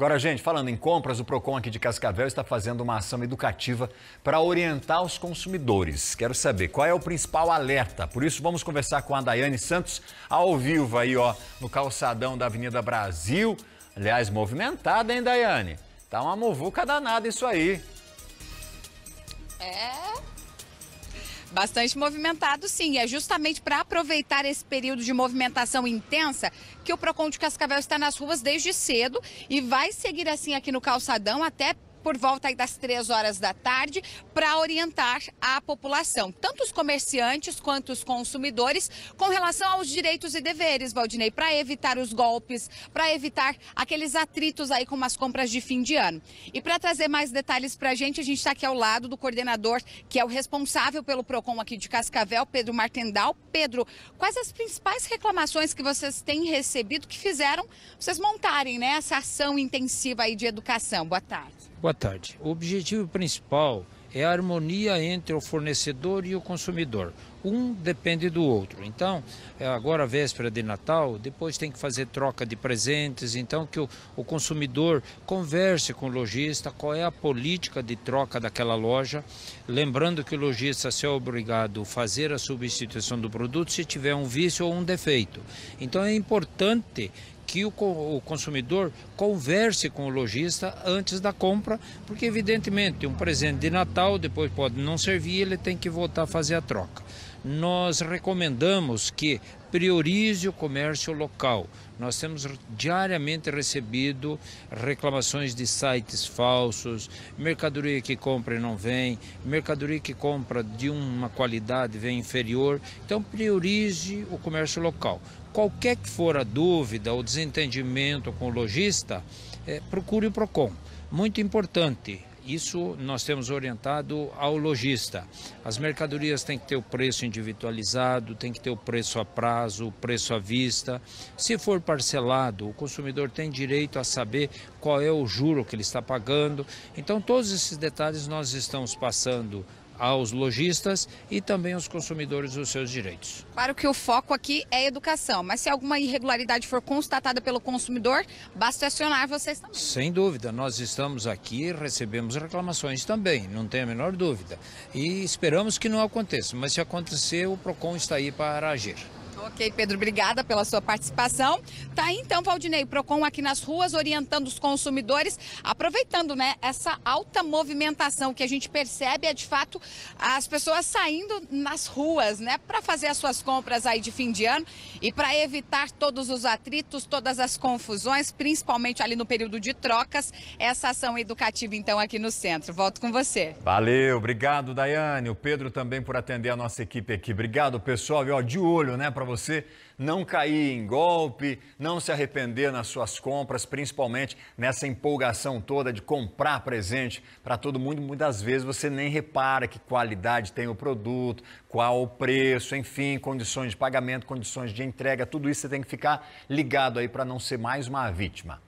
Agora, gente, falando em compras, o Procon aqui de Cascavel está fazendo uma ação educativa para orientar os consumidores. Quero saber qual é o principal alerta. Por isso, vamos conversar com a Daiane Santos ao vivo aí, ó, no calçadão da Avenida Brasil. Aliás, movimentada, hein, Daiane? Tá uma muvuca danada isso aí. É, Bastante movimentado, sim. É justamente para aproveitar esse período de movimentação intensa que o Procon de Cascavel está nas ruas desde cedo e vai seguir assim aqui no calçadão até por volta das três horas da tarde para orientar a população, tanto os comerciantes quanto os consumidores, com relação aos direitos e deveres, Valdinei, para evitar os golpes, para evitar aqueles atritos aí com as compras de fim de ano. E para trazer mais detalhes para a gente, a gente está aqui ao lado do coordenador, que é o responsável pelo PROCON aqui de Cascavel, Pedro Martendal. Pedro, quais as principais reclamações que vocês têm recebido que fizeram vocês montarem né, essa ação intensiva aí de educação? Boa tarde. Boa tarde. O objetivo principal é a harmonia entre o fornecedor e o consumidor. Um depende do outro. Então, é agora véspera de Natal, depois tem que fazer troca de presentes, então que o, o consumidor converse com o lojista qual é a política de troca daquela loja, lembrando que o lojista se é obrigado a fazer a substituição do produto se tiver um vício ou um defeito. Então é importante que o, o consumidor converse com o lojista antes da compra, porque evidentemente um presente de Natal depois pode não servir, ele tem que voltar a fazer a troca. Nós recomendamos que priorize o comércio local. Nós temos diariamente recebido reclamações de sites falsos, mercadoria que compra e não vem, mercadoria que compra de uma qualidade vem inferior. Então priorize o comércio local. Qualquer que for a dúvida ou desentendimento com o lojista, é, procure o PROCON. Muito importante, isso nós temos orientado ao lojista. As mercadorias têm que ter o preço individualizado, tem que ter o preço a prazo, o preço à vista. Se for parcelado, o consumidor tem direito a saber qual é o juro que ele está pagando. Então, todos esses detalhes nós estamos passando aos lojistas e também aos consumidores os seus direitos. Claro que o foco aqui é educação, mas se alguma irregularidade for constatada pelo consumidor, basta acionar vocês também. Sem dúvida, nós estamos aqui recebemos reclamações também, não tem a menor dúvida. E esperamos que não aconteça, mas se acontecer, o PROCON está aí para agir. Ok, Pedro, obrigada pela sua participação. Tá então, Valdinei, Procon aqui nas ruas orientando os consumidores, aproveitando, né, essa alta movimentação que a gente percebe é de fato as pessoas saindo nas ruas, né, para fazer as suas compras aí de fim de ano e para evitar todos os atritos, todas as confusões, principalmente ali no período de trocas. Essa ação educativa então aqui no centro. Volto com você. Valeu, obrigado, Daiane. O Pedro também por atender a nossa equipe aqui. Obrigado, pessoal. E ó, de olho, né, para você não cair em golpe, não se arrepender nas suas compras, principalmente nessa empolgação toda de comprar presente para todo mundo. Muitas vezes você nem repara que qualidade tem o produto, qual o preço, enfim, condições de pagamento, condições de entrega, tudo isso você tem que ficar ligado aí para não ser mais uma vítima.